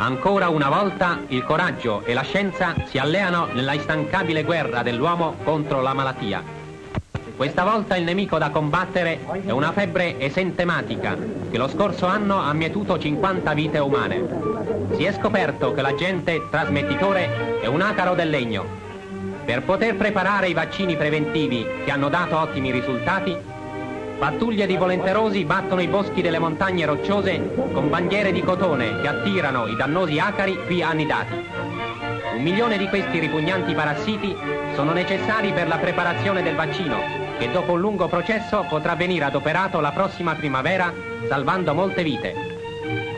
Ancora una volta il coraggio e la scienza si alleano nella instancabile guerra dell'uomo contro la malattia. Questa volta il nemico da combattere è una febbre esentematica che lo scorso anno ha mietuto 50 vite umane. Si è scoperto che l'agente trasmettitore è un acaro del legno. Per poter preparare i vaccini preventivi che hanno dato ottimi risultati, Pattuglie di volenterosi battono i boschi delle montagne rocciose con bandiere di cotone che attirano i dannosi acari qui annidati. Un milione di questi ripugnanti parassiti sono necessari per la preparazione del vaccino, che dopo un lungo processo potrà venire adoperato la prossima primavera, salvando molte vite.